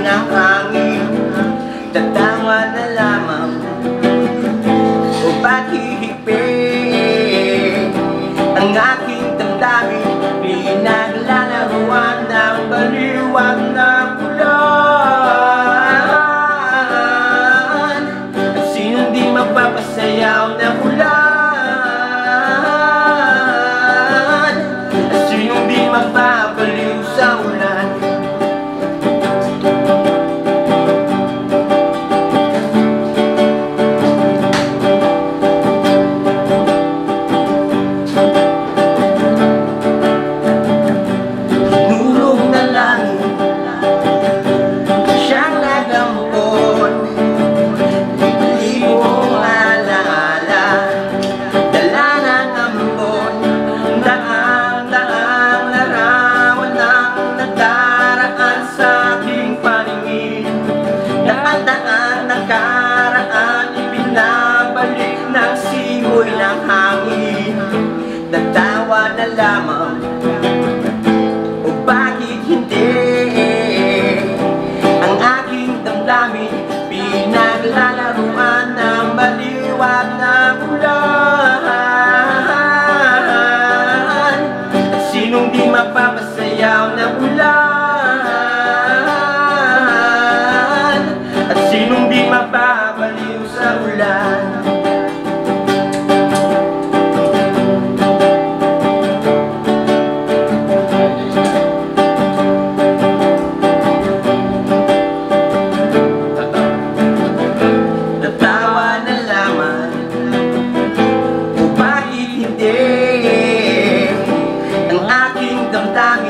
hinahangin Tatawa na lamang O ba't hihigpin Ang aking damdamin Pinaglalaruan ng baliwag na ulan At sino di mapapasayaw na ulan At sino di magpapaliw sa ulan nakaraan, nakaraan Ibinabalik ng simoy ng hangin. Nagtawa na lamang O bakit hindi? Ang aking damdamin Pinaglalaruan ng baliwag na ulan At sinong di mapapasayaw ng ulan nalaman Kung bakit hindi Ang aking damdamin